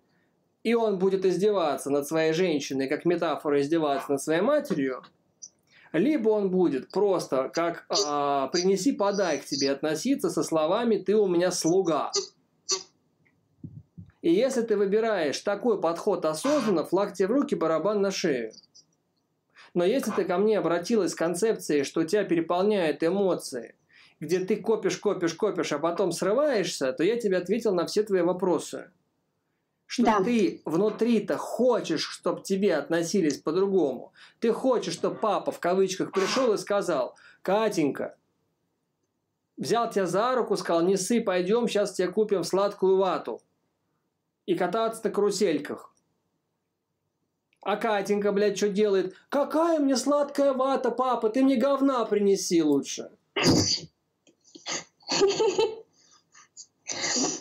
И он будет издеваться над своей женщиной, как метафора издеваться над своей матерью, либо он будет просто как а, «принеси, подай к тебе» относиться со словами «ты у меня слуга». И если ты выбираешь такой подход осознанно, флаг тебе в руки, барабан на шею. Но если ты ко мне обратилась с концепцией, что тебя переполняют эмоции, где ты копишь, копишь, копишь, а потом срываешься, то я тебе ответил на все твои вопросы. Что да. ты внутри-то хочешь, чтобы тебе относились по-другому. Ты хочешь, чтобы папа в кавычках пришел и сказал, Катенька, взял тебя за руку, сказал, несы, пойдем, сейчас тебе купим сладкую вату и кататься на карусельках. А Катенька, блядь, что делает? Какая мне сладкая вата, папа, ты мне говна принеси лучше.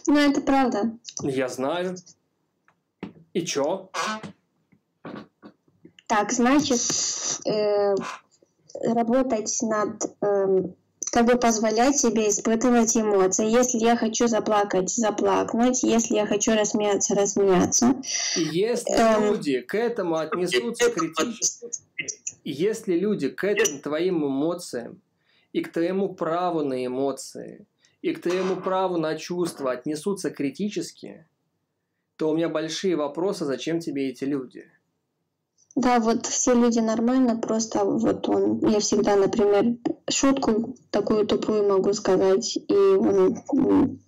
Ну, это правда. Я знаю. И чё? Так, значит, э, работать над э, как бы позволять себе испытывать эмоции. Если я хочу заплакать, заплакнуть. Если я хочу рассмеяться, рассмеяться. Если эм... люди к этому отнесутся критически, если люди к этим твоим эмоциям и к твоему праву на эмоции, и к твоему праву на чувства отнесутся критически, то у меня большие вопросы, зачем тебе эти люди. Да, вот все люди нормально, просто вот он, я всегда, например, шутку такую тупую могу сказать, и он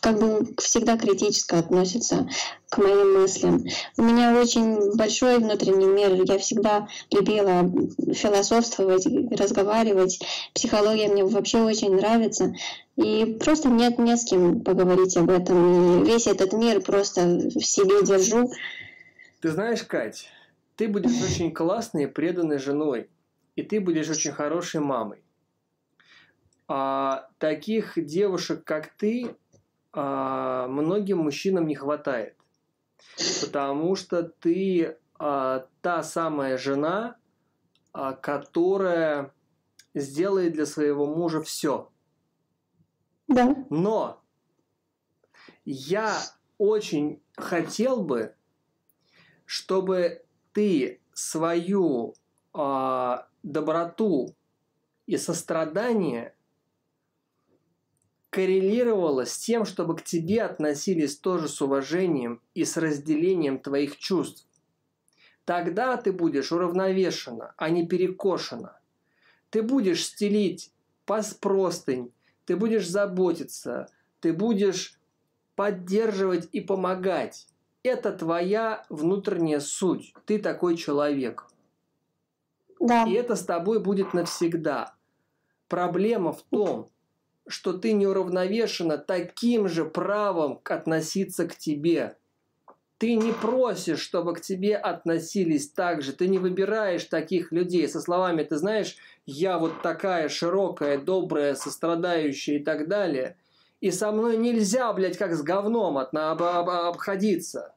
как бы всегда критически относится к моим мыслям. У меня очень большой внутренний мир, я всегда любила философствовать, разговаривать, психология мне вообще очень нравится, и просто нет не с кем поговорить об этом, и весь этот мир просто в себе держу. Ты знаешь, Кать, ты будешь очень классной и преданной женой, и ты будешь очень хорошей мамой. А таких девушек, как ты, а, многим мужчинам не хватает. Потому что ты а, та самая жена, а, которая сделает для своего мужа все. Да. Но я очень хотел бы, чтобы ты свою э, доброту и сострадание коррелировала с тем, чтобы к тебе относились тоже с уважением и с разделением твоих чувств. Тогда ты будешь уравновешена, а не перекошена. Ты будешь стелить простынь, ты будешь заботиться, ты будешь поддерживать и помогать. Это твоя внутренняя суть. Ты такой человек. Да. И это с тобой будет навсегда. Проблема в том, что ты неуравновешена таким же правом относиться к тебе. Ты не просишь, чтобы к тебе относились так же. Ты не выбираешь таких людей со словами, ты знаешь, я вот такая широкая, добрая, сострадающая и так далее. И со мной нельзя, блядь, как с говном обходиться.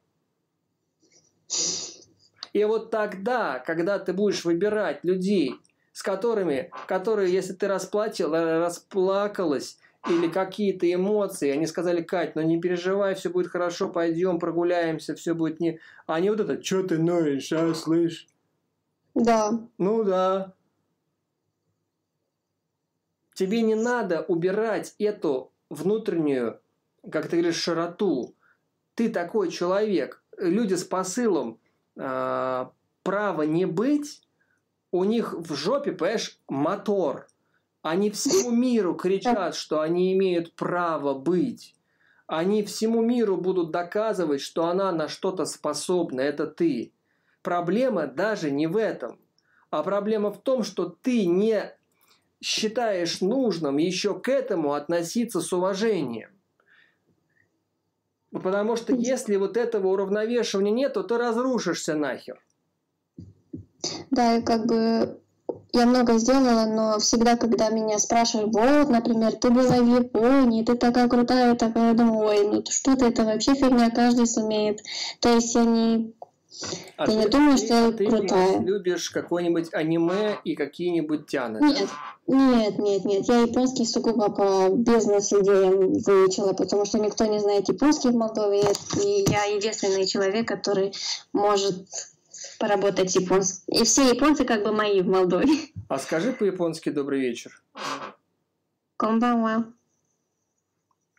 И вот тогда, когда ты будешь выбирать людей, с которыми, которые, если ты расплатил, расплакалась, или какие-то эмоции, они сказали, Кать, ну не переживай, все будет хорошо, пойдем прогуляемся, все будет не... А не вот это, что ты ноешь, а, слышь? Да. Ну да. Тебе не надо убирать эту внутреннюю, как ты говоришь, широту. Ты такой человек, люди с посылом э, права не быть, у них в жопе, понимаешь, мотор. Они всему миру кричат, что они имеют право быть. Они всему миру будут доказывать, что она на что-то способна, это ты. Проблема даже не в этом, а проблема в том, что ты не считаешь нужным еще к этому относиться с уважением. Потому что если вот этого уравновешивания нет, то ты разрушишься нахер. Да, и как бы я много сделала, но всегда, когда меня спрашивают, вот, например, ты была в Японии, ты такая крутая, такая, я думаю, ой, ну что ты, это вообще фигня, каждый сумеет. То есть я не, А я не ты- думаю, ты- что я ты крутая. любишь какое-нибудь аниме и какие-нибудь тяны, Нет, нет, нет, нет. Я японский сугубо по бизнес-идеям выучила, потому что никто не знает японский в Молдове, и я единственный человек, который может поработать японским. И все японцы как бы мои в Молдове. А скажи по-японски «добрый вечер». Комбанва.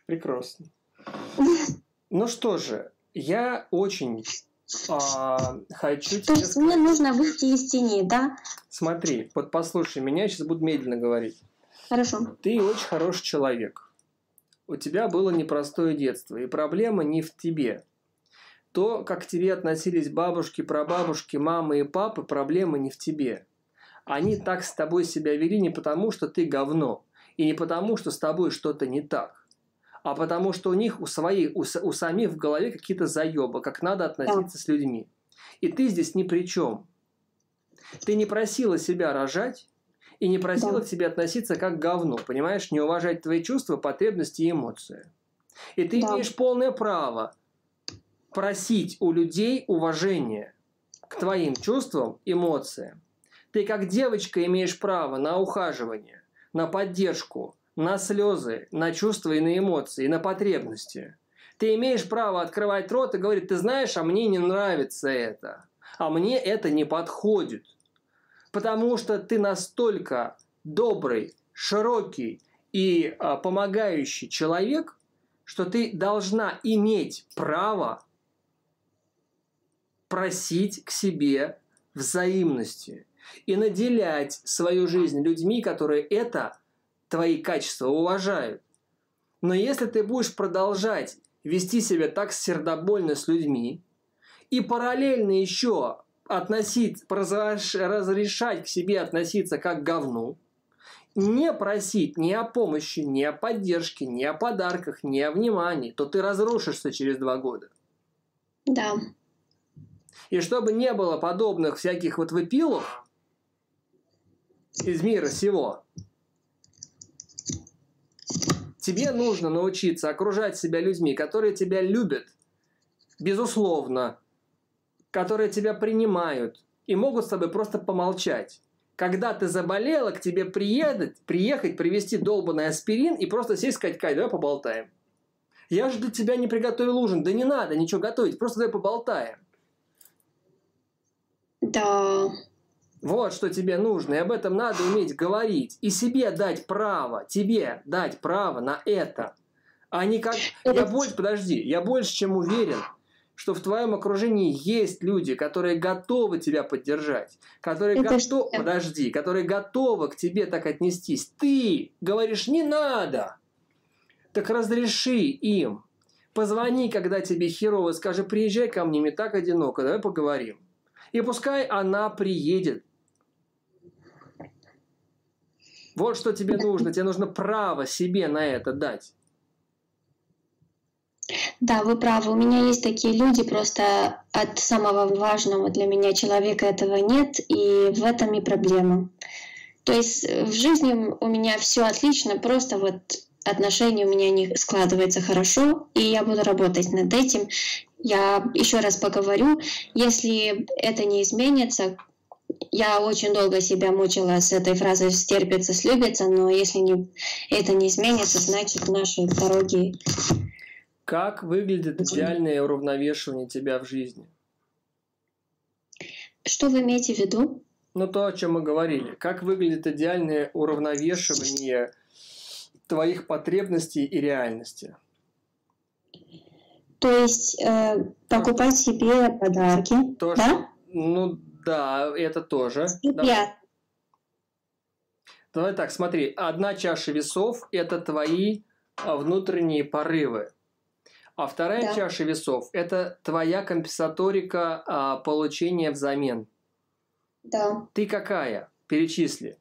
Прекрасно. Ну что же, я очень а, хочу То есть мне нужно выйти из тени, да? Смотри, вот послушай меня, я сейчас буду медленно говорить. Хорошо. Ты очень хороший человек. У тебя было непростое детство, и проблема не в тебе. То, как к тебе относились бабушки, прабабушки, мамы и папы, проблема не в тебе. Они так с тобой себя вели не потому, что ты говно, и не потому, что с тобой что-то не так, а потому, что у них у, своих, у, у самих в голове какие-то заебы, как надо относиться с людьми. И ты здесь ни при чем. Ты не просила себя рожать, и не просила Да. к тебе относиться как к говну, понимаешь, не уважать твои чувства, потребности и эмоции. И ты Да. имеешь полное право просить у людей уважения к твоим чувствам, эмоциям. Ты как девочка имеешь право на ухаживание, на поддержку, на слезы, на чувства и на эмоции, на потребности. Ты имеешь право открывать рот и говорить, ты знаешь, а мне не нравится это, а мне это не подходит. Потому что ты настолько добрый, широкий и а, помогающий человек, что ты должна иметь право просить к себе взаимности и наделять свою жизнь людьми, которые это твои качества уважают. Но если ты будешь продолжать вести себя так сердобольно с людьми и параллельно еще относить, разреш- разрешать к себе относиться как к говну, не просить ни о помощи, ни о поддержке, ни о подарках, ни о внимании, то ты разрушишься через два года. Да. И чтобы не было подобных всяких вот выпилов из мира сего, тебе нужно научиться окружать себя людьми, которые тебя любят, безусловно, которые тебя принимают и могут с тобой просто помолчать. Когда ты заболела, к тебе приедать, приехать, привезти долбанный аспирин и просто сесть сказать, Кай, давай поболтаем. Я же для тебя не приготовил ужин. Да не надо ничего готовить, просто давай поболтаем. Да. Вот что тебе нужно, и об этом надо уметь говорить. И себе дать право, тебе дать право на это. А не как... Я больше, подожди, я больше чем уверен, что в твоем окружении есть люди, которые готовы тебя поддержать, которые Это готовы... что? Подожди, которые готовы к тебе так отнестись. Ты говоришь, не надо. Так разреши им. Позвони, когда тебе херово, скажи, приезжай ко мне, мне так одиноко, давай поговорим. И пускай она приедет. Вот что тебе нужно. Тебе нужно право себе на это дать. Да, вы правы. У меня есть такие люди, просто от самого важного для меня человека этого нет, и в этом и проблема. То есть э, в жизни у меня все отлично, просто вот отношения у меня не складываются хорошо, и я буду работать над этим. Я еще раз поговорю, если это не изменится, я очень долго себя мучила с этой фразой «стерпится, слюбится», но если не, это не изменится, значит наши дороги Как выглядит идеальное уравновешивание тебя в жизни? Что вы имеете в виду? Ну, то, о чем мы говорили. Как выглядит идеальное уравновешивание твоих потребностей и реальности? То есть э, покупать себе подарки, То, да? Ну, да, это тоже. Да. Я. Давай так, смотри. Одна чаша весов – это твои а, внутренние порывы. А вторая Да. чаша весов – это твоя компенсаторика а, получения взамен. Да. Ты какая? Перечисли.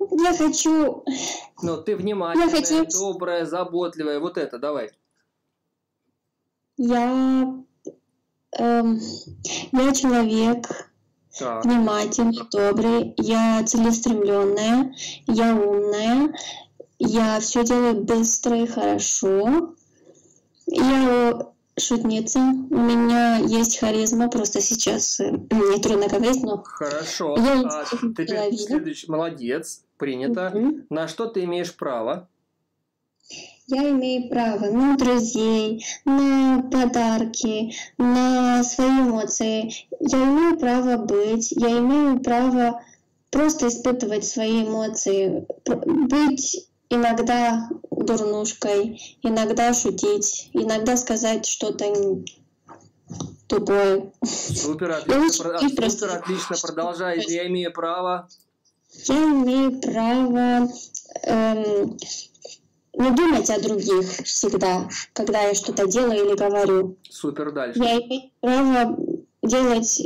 Я хочу, Ну, ты внимательная, хочу- добрая, заботливая. Вот это, давай. Я, эм, я человек, Так. внимательный, добрый, я целеустремленная, я умная, я все делаю быстро и хорошо. Я шутница, у меня есть харизма, просто сейчас э, мне трудно говорить, но Хорошо. Я А теперь следующий. Молодец. Принято. Мгм. На что ты имеешь право? Я имею право на друзей, на подарки, на свои эмоции. Я имею право быть, я имею право просто испытывать свои эмоции, быть иногда дурнушкой, иногда шутить, иногда сказать что-то тупое. Супер, отлично. Про- и просто- Супер, отлично. Продолжай. Я имею право. Я имею право эм, не думать о других всегда, когда я что-то делаю или говорю. Супер, дальше. Я имею право делать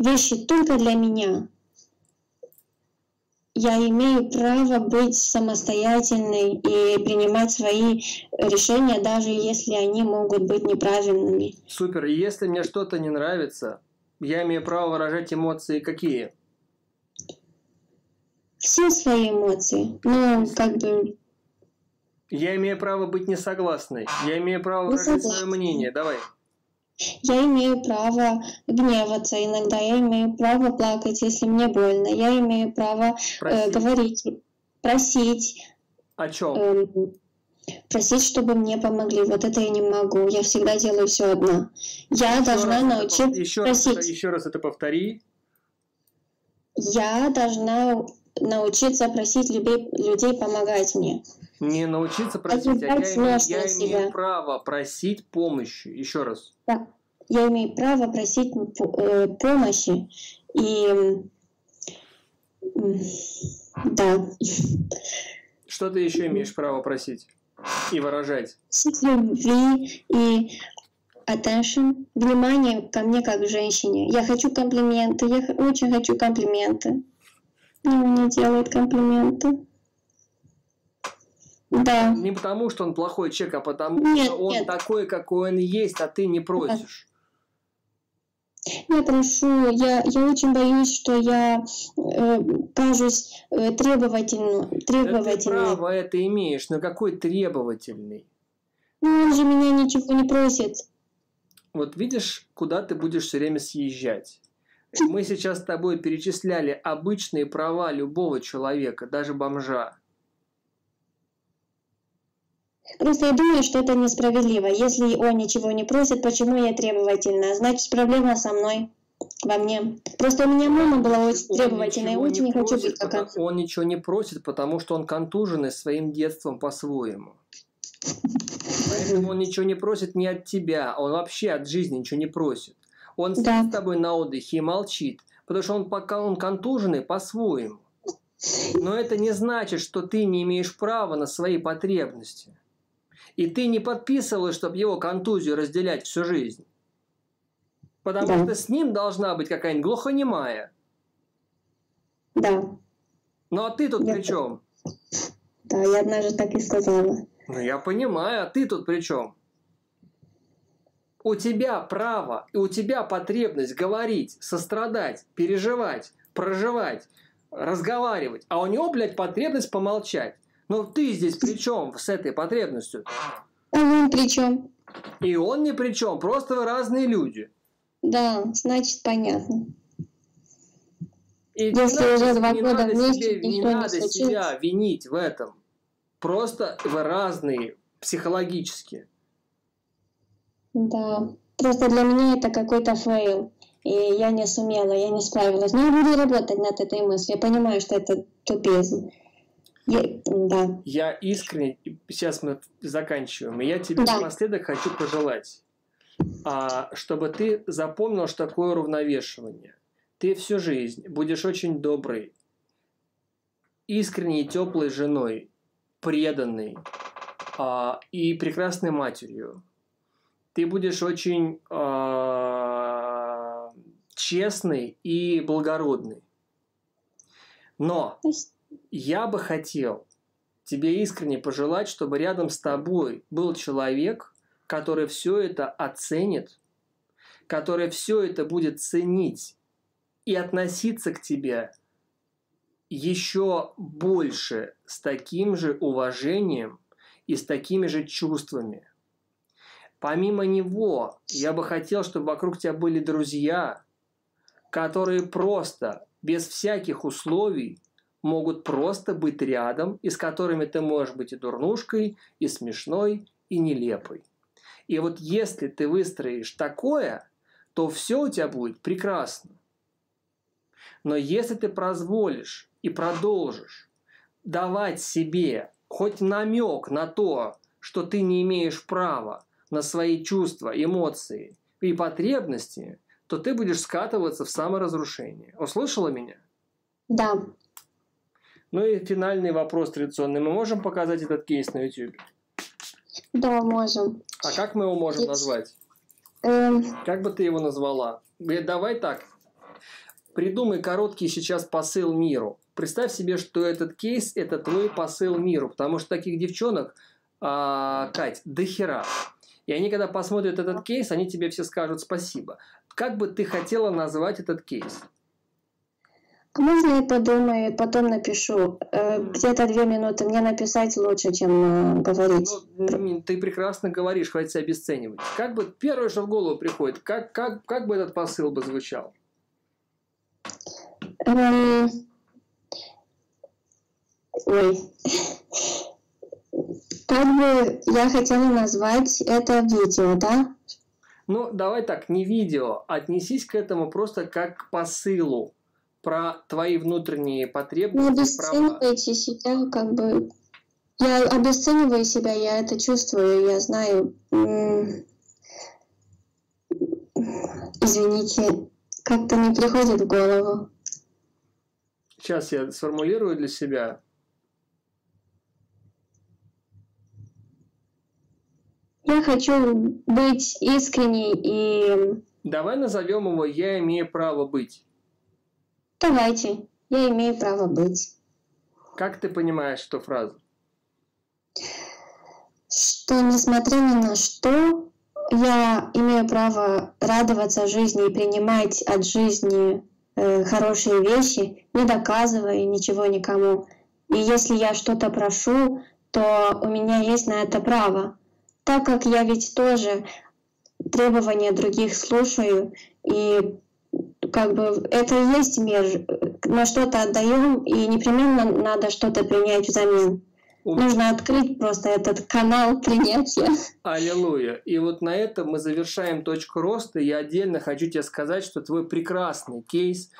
вещи только для меня. Я имею право быть самостоятельной и принимать свои решения, даже если они могут быть неправильными. Супер. И если мне что-то не нравится, я имею право выражать эмоции какие? Все свои эмоции. Ну, как бы, Я имею право быть не согласной. Я имею право выражать свое мнение. Давай. я имею право гневаться иногда, я имею право плакать, если мне больно, я имею право э, Прости. говорить, просить, О чем? эм, просить, чтобы мне помогли. Вот это я не могу. Я всегда делаю все одна. Я должна научиться еще, раз, просить. еще раз это повтори. Я должна научиться просить людей, людей помогать мне. Не научиться просить, а я, имею, я имею право просить помощи. Еще раз. Да. Я имею право просить э, помощи. И да, Что ты еще имеешь право просить и выражать? просить любви и attention, внимание ко мне как к женщине. Я хочу комплименты, я очень хочу комплименты. Он мне делает комплименты. Да. Не потому, что он плохой человек, а потому Нет, что он нет. такой, какой он есть, а ты не просишь. Я прошу, я, я очень боюсь, что я э, кажусь э, требовательно, Да ты требовательной. право это имеешь, но какой требовательный. Ну, он же меня ничего не просит. Вот видишь, куда ты будешь все время съезжать. Мы сейчас с тобой перечисляли обычные права любого человека, даже бомжа. Просто я думаю, что это несправедливо. Если он ничего не просит, почему я требовательна? Значит, проблема со мной, во мне. Просто у меня мама была очень Он ничего очень не хочу просит, быть как она. Он ничего не просит, потому что он контуженный своим детством по-своему. Поэтому он ничего не просит не от тебя, он вообще от жизни ничего не просит. Он Да. с тобой на отдыхе и молчит, потому что он пока он контуженный по-своему. Но это не значит, что ты не имеешь права на свои потребности. И ты не подписывал, чтобы его контузию разделять всю жизнь. Потому Да. что с ним должна быть какая-нибудь глухонемая. Да, Ну а ты тут Я при чем? да, я однажды так и сказала. Ну я понимаю, а ты тут при чем? У тебя право и у тебя потребность говорить, сострадать, переживать, проживать, разговаривать. А у него, блядь, потребность помолчать. Ну ты здесь при чем с этой потребностью? А он при чем? И он ни при чем, просто вы разные люди. Да, значит, понятно. И не Если надо- уже два не года надо вместе, себе- не не надо случилось. себя винить в этом. Просто вы разные психологически. Да, просто для меня это какой-то фейл. И я не сумела, я не справилась. Но я буду работать над этой мыслью. Я понимаю, что это тупец. Я- да. Я искренне, сейчас мы заканчиваем, и я тебе Да. напоследок хочу пожелать, а, чтобы ты запомнил, что такое уравновешивание. Ты всю жизнь будешь очень доброй, искренней, теплой женой, преданной а, и прекрасной матерью. Ты будешь очень а, честной и благородной. Но я бы хотел тебе искренне пожелать, чтобы рядом с тобой был человек, который все это оценит, который все это будет ценить и относиться к тебе еще больше с таким же уважением и с такими же чувствами. Помимо него, я бы хотел, чтобы вокруг тебя были друзья, которые просто, без всяких условий, могут просто быть рядом, и с которыми ты можешь быть и дурнушкой, и смешной, и нелепой. И вот если ты выстроишь такое, то все у тебя будет прекрасно. Но если ты позволишь и продолжишь давать себе хоть намек на то, что ты не имеешь права на свои чувства, эмоции и потребности, то ты будешь скатываться в саморазрушение. Услышала меня? Да. Ну и финальный вопрос традиционный. Мы можем показать этот кейс на YouTube? Да, можем. А как мы его можем Есть. назвать? Эм, Как бы ты его назвала? Говорит, давай так. Придумай короткий сейчас посыл миру. Представь себе, что этот кейс – это твой посыл миру, потому что таких девчонок, а, Кать, дохера. И они, когда посмотрят этот кейс, они тебе все скажут спасибо. Как бы ты хотела назвать этот кейс? Можно я подумаю, и потом напишу? Э, где-то две минуты. Мне написать лучше, чем э, говорить. Ну, ты прекрасно говоришь, хватит себя обесценивать. Как бы первое, что в голову приходит, как, как, как бы этот посыл бы звучал? Эм, Ой. Как бы я хотела назвать это видео, да? Ну, давай так, не видео, отнесись к этому просто как к посылу про твои внутренние Не потребности, права. обесценивайте себя, как бы... Я обесцениваю себя, я это чувствую, я знаю. Извините, как-то не приходит в голову. Сейчас я сформулирую для себя. Я хочу быть искренней и Давай назовем его «Я имею право быть». Давайте, я имею право быть. Как ты понимаешь эту фразу? Что несмотря ни на что, я имею право радоваться жизни и принимать от жизни э, хорошие вещи, не доказывая ничего никому. И если я что-то прошу, то у меня есть на это право. Так как я ведь тоже требования других слушаю, и как бы это и есть мир. Мы что-то отдаем, и непременно надо что-то принять взамен. У- Нужно открыть просто этот канал принятия. Аллилуйя. И вот на этом мы завершаем точку роста. Я отдельно хочу тебе сказать, что твой прекрасный кейс,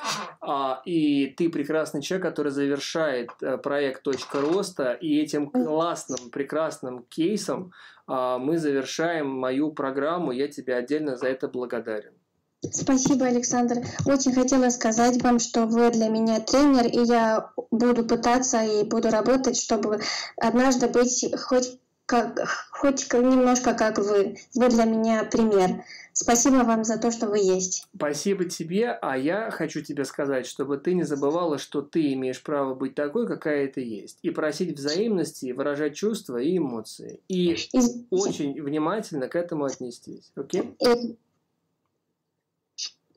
а, и ты прекрасный человек, который завершает э, проект «Точка роста», и этим классным, прекрасным кейсом а, мы завершаем мою программу. Я тебе отдельно за это благодарен. Спасибо, Александр. Очень хотела сказать вам, что вы для меня тренер, и я буду пытаться и буду работать, чтобы однажды быть хоть как, хоть немножко как вы. Вы для меня пример. Спасибо вам за то, что вы есть. Спасибо тебе, а я хочу тебе сказать, чтобы ты не забывала, что ты имеешь право быть такой, какая ты есть, и просить взаимности, выражать чувства и эмоции, и Из- очень внимательно к этому отнестись, окей? э,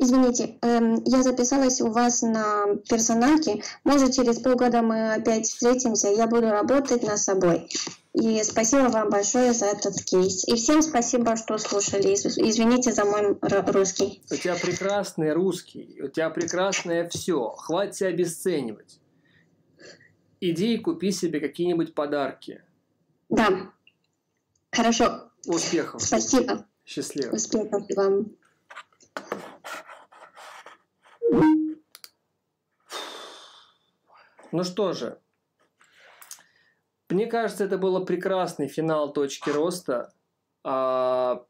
Извините, эм, я записалась у вас на персональке. Может, через полгода мы опять встретимся. Я буду работать над собой. И спасибо вам большое за этот кейс. И всем спасибо, что слушали. Из- Извините за мой русский. У тебя прекрасный русский, у тебя прекрасное все, хватит себя обесценивать. Иди и купи себе какие-нибудь подарки. Да. Хорошо. Успехов, Спасибо. счастливо. Успехов вам. Ну что же, мне кажется, это был прекрасный финал точки роста. А,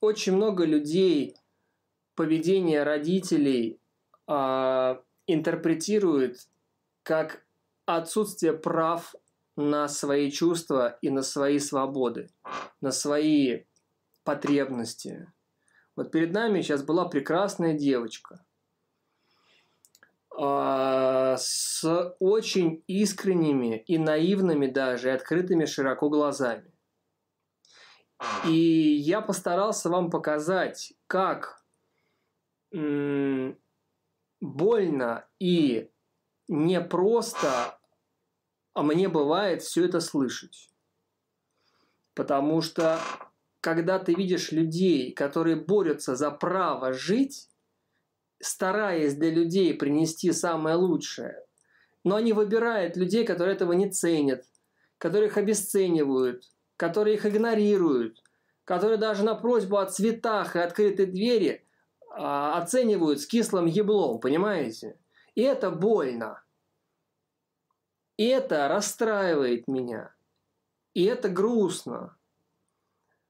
Очень много людей поведение родителей а, интерпретирует как отсутствие прав на свои чувства и на свои свободы, на свои потребности. Вот перед нами сейчас была прекрасная девочка с очень искренними и наивными даже, и открытыми широко глазами. И я постарался вам показать, как больно и не просто, а мне бывает все это слышать. Потому что когда ты видишь людей, которые борются за право жить, стараясь для людей принести самое лучшее, но они выбирают людей, которые этого не ценят, которые их обесценивают, которые их игнорируют, которые даже на просьбу о цветах и открытой двери а, оценивают с кислым еблом, понимаете? И это больно. И это расстраивает меня. И это грустно.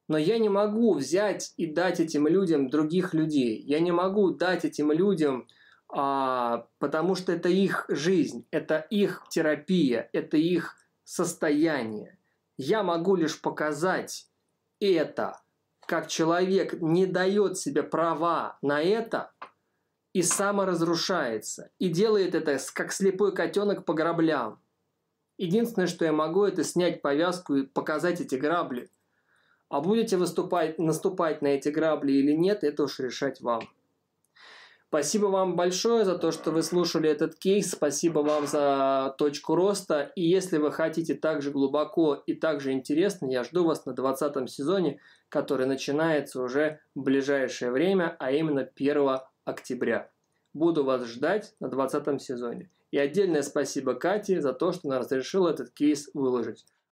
Но я не могу взять и дать этим людям других людей. Я не могу дать этим людям, а, потому что это их жизнь, это их терапия, это их состояние. Я могу лишь показать это, как человек не дает себе права на это и саморазрушается, и делает это как слепой котенок по граблям. Единственное, что я могу, это снять повязку и показать эти грабли. А будете выступать, наступать на эти грабли или нет, это уж решать вам. Спасибо вам большое за то, что вы слушали этот кейс. Спасибо вам за точку роста. И если вы хотите так же глубоко и так же интересно, я жду вас на 20 сезоне, который начинается уже в ближайшее время, а именно 1 октября. Буду вас ждать на 20 сезоне. И отдельное спасибо Кате за то, что она разрешила этот кейс выложить.